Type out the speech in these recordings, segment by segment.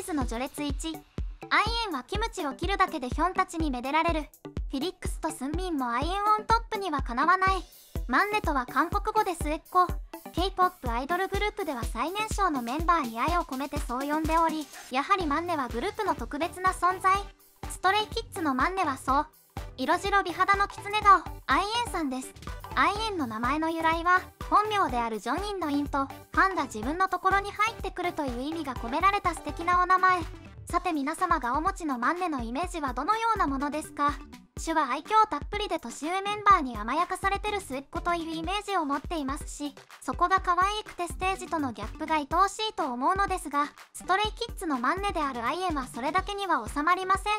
スキズの序列1アイエンはキムチを切るだけでヒョンたちにめでられる。フィリックスとスンミンもアイエン on top にはかなわない。マンネとは韓国語で末っ子。K-POP アイドルグループでは最年少のメンバーに愛を込めてそう呼んでおりやはりマンネはグループの特別な存在。ストレイキッズのマンネはそう。色白美肌の狐顔。アイエンさんです。アイエンの名前の由来は本名であるジョンインのインとファンが自分のところに入ってくるという意味が込められた素敵なお名前。さて皆様がお持ちのマンネのイメージはどのようなものですか？主は愛嬌たっぷりで年上メンバーに甘やかされてる末っ子というイメージを持っていますしそこが可愛くてステージとのギャップが愛おしいと思うのですがストレイキッズのマンネであるアイエンはそれだけには収まりません。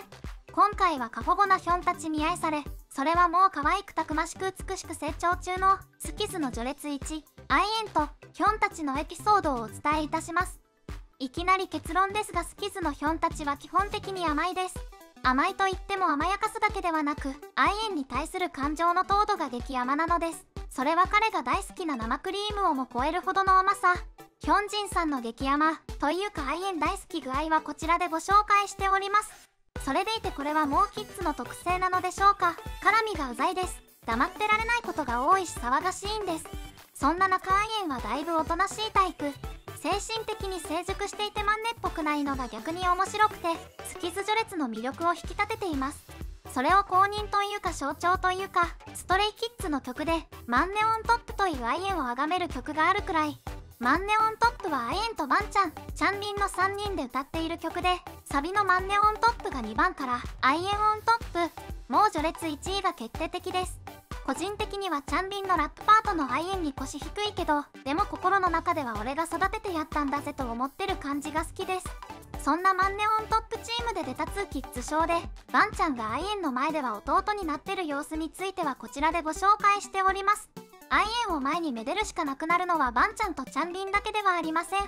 今回は過保護なヒョンたちに愛されそれはもう可愛くたくましく美しく成長中のスキズの序列1アイエンとヒョンたちのエピソードをお伝えいたします。いきなり結論ですがスキズのヒョンたちは基本的に甘いです。甘いと言っても甘やかすだけではなくアイエンに対する感情の糖度が激甘なのです。それは彼が大好きな生クリームをも超えるほどの甘さ。ヒョンジンさんの激甘というかアイエン大好き具合はこちらでご紹介しております。それでいてこれはもうキッズの特性なのでしょうか？絡みがうざいです。黙ってられないことが多いし騒がしいんです。そんな中アイエンはだいぶおとなしいタイプ。精神的に成熟していてマンネっぽくないのが逆に面白くてスキズ序列の魅力を引き立てています。それを公認というか象徴というかストレイキッズの曲でマンネ on top というアイエンを崇める曲があるくらい。マンネ on top はアイエンとバンちゃん。チャンビンの3人で歌っている曲でサビのマンネ on top が2番からアイエン on top。もう序列1位が決定的です。個人的にはチャンリンのラップパートのアイエンに腰低いけどでも心の中では俺が育ててやったんだぜと思ってる感じが好きです。そんなマンネオントップチームで出たつキッズショーでバンちゃんがアイエンの前では弟になってる様子についてはこちらでご紹介しております。アイエンを前にめでるしかなくなるのはバンちゃんとチャンリンだけではありません。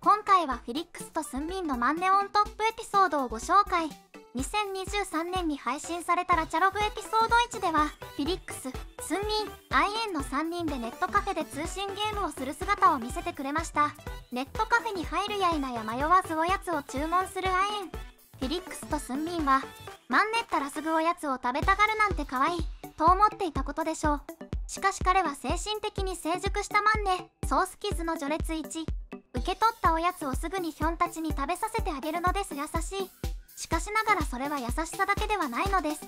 今回はフィリックスとスンミンのマンネオントップエピソードをご紹介。2023年に配信されたラチャロブエピソード1ではフィリックス、スンミン、アイエンの3人でネットカフェで通信ゲームをする姿を見せてくれました。ネットカフェに入るや否や迷わずおやつを注文するアイエン。フィリックスとスンミンはマンネったらすぐおやつを食べたがるなんて可愛いと思っていたことでしょう。しかし彼は精神的に成熟したマンネソースキズの序列1受け取ったおやつをすぐにヒョンたちに食べさせてあげるのです優しい。しかしながらそれは優しさだけではないのです。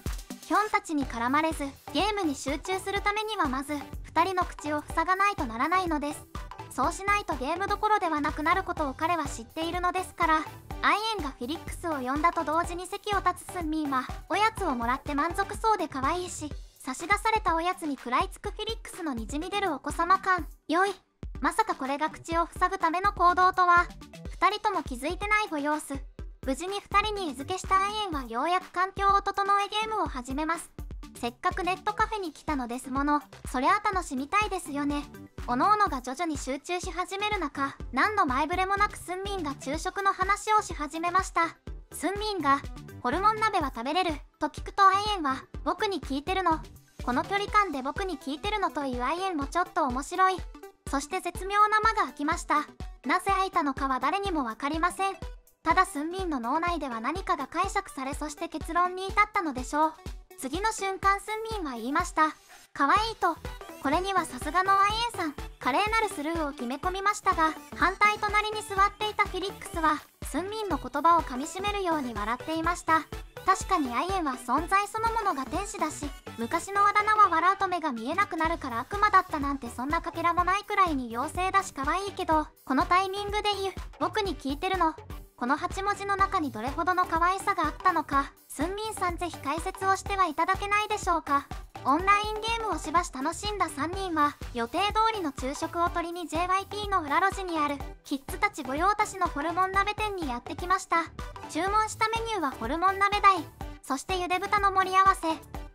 ヒョンたちに絡まれずゲームに集中するためにはまず2人の口を塞がないとならないのです。そうしないとゲームどころではなくなることを彼は知っているのですからアイエンがフィリックスを呼んだと同時に席を立つスンミンはおやつをもらって満足そうで可愛いし差し出されたおやつに食らいつくフィリックスのにじみ出るお子様感。良い。まさかこれが口を塞ぐための行動とは。2人とも気づいてないご様子。無事に2人に餌付けしたアイエンはようやく環境を整えゲームを始めます。せっかくネットカフェに来たのですもの。そりゃ楽しみたいですよね。おのおのが徐々に集中し始める中何の前触れもなくスンミンが昼食の話をし始めました。スンミンが「ホルモン鍋は食べれる?」と聞くとアイエンは「僕に聞いてるの。この距離感で僕に聞いてるの」というアイエンもちょっと面白い。そして絶妙な間が空きました。なぜ開いたのかは誰にも分かりません。ただスンミンの脳内では何かが解釈されそして結論に至ったのでしょう。次の瞬間スンミンは言いました可愛いとこれにはさすがのアインさん。華麗なるスルーを決め込みましたが反対隣に座っていたフィリックスはスンミンの言葉をかみしめるように笑っていました。確かにアイエンは存在そのものが天使だし昔のあだ名は笑うと目が見えなくなるから悪魔だったなんてそんなかけらもないくらいに妖精だし可愛いけどこのタイミングで言う僕に聞いてるのこの8文字の中にどれほどの可愛さがあったのかスンミンさんぜひ解説をしてはいただけないでしょうか。オンラインゲームをしばし楽しんだ3人は予定通りの昼食を取りに JYP の裏路地にあるキッズたち御用達のホルモン鍋店にやってきました。注文したメニューはホルモン鍋台そしてゆで豚の盛り合わせ。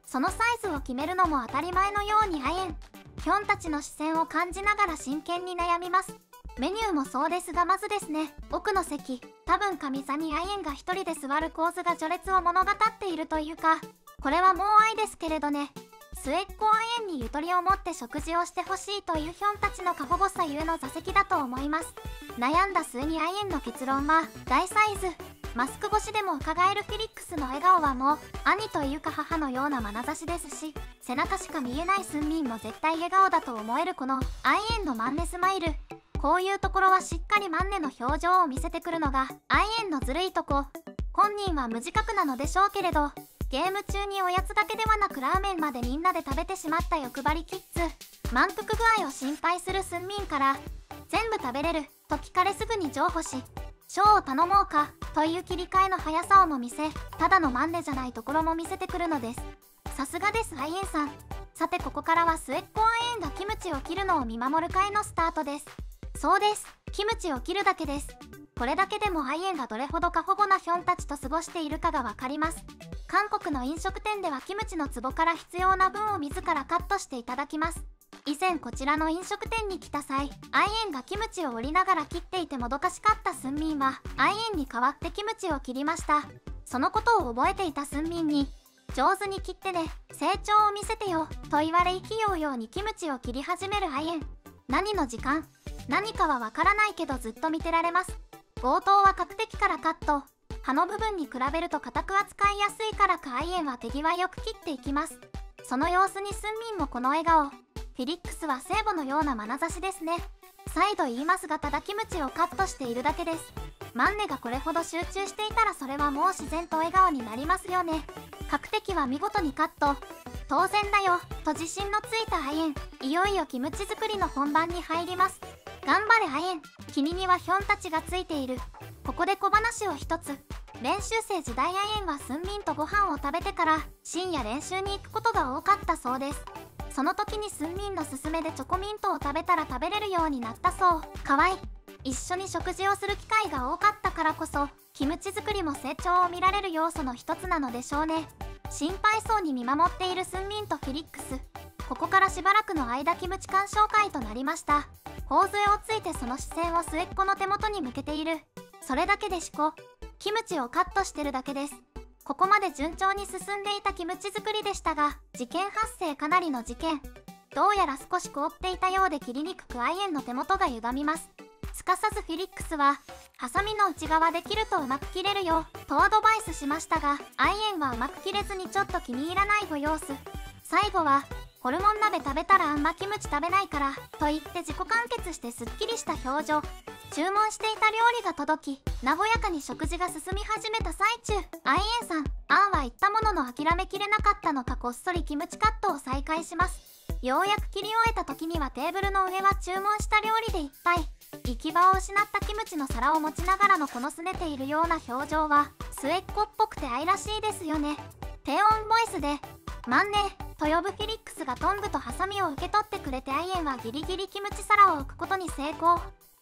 そのサイズを決めるのも当たり前のようにあえんヒョンたちの視線を感じながら真剣に悩みます。メニューもそうですがまずですね。奥の席多分上座にアイエンが一人で座る構図が序列を物語っているというかこれはもう愛ですけれどね。末っ子アイエンにゆとりを持って食事をしてほしいというヒョンたちの過保護さゆえの座席だと思います。悩んだ末にアイエンの結論は大サイズ。マスク越しでも伺えるフィリックスの笑顔はもう兄というか母のような眼差しですし背中しか見えないスンミンも絶対笑顔だと思えるこのアイエンのマンネスマイル。こういうところはしっかりマンネの表情を見せてくるのがアイエンのずるいとこ。本人は無自覚なのでしょうけれどゲーム中におやつだけではなくラーメンまでみんなで食べてしまった欲張りキッズ。満腹具合を心配するスンミンから全部食べれる？と聞かれすぐに譲歩しショーを頼もうか？という切り替えの速さをも見せただのマンネじゃないところも見せてくるのです。さすがですアイエンさん。さてここからは末っ子アイエンがキムチを切るのを見守る会のスタートです。そうです。キムチを切るだけです。これだけでもアイエンがどれほど過保護なヒョンたちと過ごしているかがわかります。韓国の飲食店ではキムチの壺から必要な分を自らカットしていただきます。以前こちらの飲食店に来た際アイエンがキムチを折りながら切っていてもどかしかったスンミンはアイエンに代わってキムチを切りました。そのことを覚えていたスンミンに上手に切ってね成長を見せてよと言われ意気揚々にキムチを切り始めるアイエン何の時間？何かはわからないけどずっと見てられます。強盗は角的からカット。葉の部分に比べると硬く扱いやすいからかアイエンは手際よく切っていきます。その様子にスンミンもこの笑顔。フィリックスは聖母のような眼差しですね。再度言いますがただキムチをカットしているだけです。マンネがこれほど集中していたらそれはもう自然と笑顔になりますよね。角敵は見事にカット。当然だよ。と自信のついたアイエンいよいよキムチ作りの本番に入ります。頑張れアエン。君にはヒョンたちがついている。ここで小話を一つ。練習生時代アエンはスンミンとご飯を食べてから深夜練習に行くことが多かったそうです。その時にスンミンの勧めでチョコミントを食べたら食べれるようになったそう。かわいい。一緒に食事をする機会が多かったからこそキムチ作りも成長を見られる要素の一つなのでしょうね。心配そうに見守っているスンミンとフィリックス。ここからしばらくの間キムチ鑑賞会となりました。頬杖をついてその視線を末っ子の手元に向けている。それだけで思考。キムチをカットしてるだけです。ここまで順調に進んでいたキムチ作りでしたが事件発生かなりの事件。どうやら少し凍っていたようで切りにくくアイエンの手元が歪みます。すかさずフィリックスはハサミの内側で切るとうまく切れるよとアドバイスしましたがアイエンはうまく切れずにちょっと気に入らないご様子。最後はホルモン鍋食べたらあんまキムチ食べないからと言って自己完結してすっきりした表情。注文していた料理が届き和やかに食事が進み始めた最中アイエンさんあんは言ったものの諦めきれなかったのかこっそりキムチカットを再開します。ようやく切り終えた時にはテーブルの上は注文した料理でいっぱい。行き場を失ったキムチの皿を持ちながらのこの拗ねているような表情は末っ子っぽくて愛らしいですよね。低音ボイスで「万年と呼ぶフィリックスがトングとハサミを受け取ってくれてアイエンはギリギリキムチ皿を置くことに成功。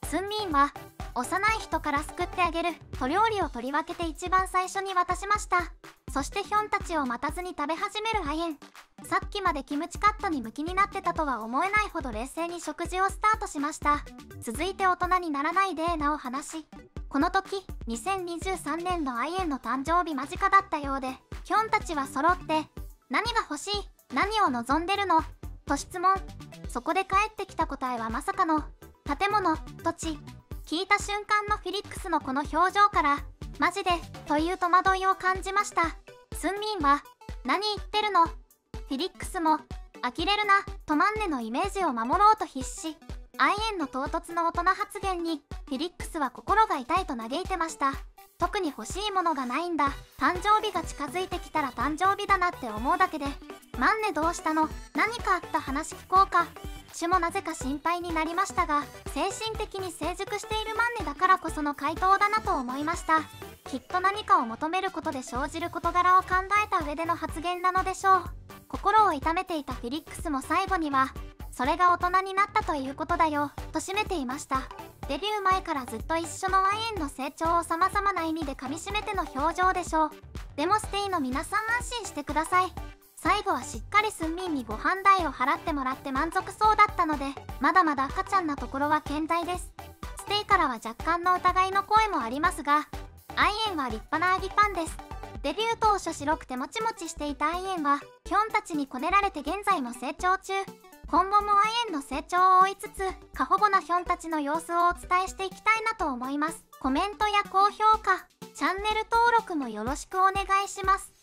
スンミンは幼い人から救ってあげると料理を取り分けて一番最初に渡しました。そしてヒョンたちを待たずに食べ始めるアイエン。さっきまでキムチカットに向きになってたとは思えないほど冷静に食事をスタートしました。続いて大人にならないデーナを話し。この時2023年のアイエンの誕生日間近だったようでヒョンたちは揃って何が欲しい？何を望んでるの？と質問。そこで返ってきた答えはまさかの建物土地聞いた瞬間のフィリックスのこの表情からマジでという戸惑いを感じました。スンミンは何言ってるの？フィリックスも呆れるなとマンネのイメージを守ろうと必死。アイエンの唐突の大人発言にフィリックスは心が痛いと嘆いてました。特に欲しいものがないんだ。誕生日が近づいてきたら誕生日だなって思うだけでマンネどうしたの？何かあった話聞こうか。主もなぜか心配になりましたが精神的に成熟しているマンネだからこその回答だなと思いました。きっと何かを求めることで生じる事柄を考えた上での発言なのでしょう。心を痛めていたフィリックスも最後にはそれが大人になったということだよと締めていました。デビュー前からずっと一緒のワインの成長を様々な意味でかみしめての表情でしょう。でもステイの皆さん安心してください。最後はしっかりスンミンにご飯代を払ってもらって満足そうだったのでまだまだ赤ちゃんなところは健在です。ステイからは若干の疑いの声もありますがアイエンは立派なアギパンです。デビュー当初白くてもちもちしていたアイエンはキョンたちにこねられて現在も成長中。今後もアイエンの成長を追いつつ過保護なヒョンたちの様子をお伝えしていきたいなと思います。コメントや高評価チャンネル登録もよろしくお願いします。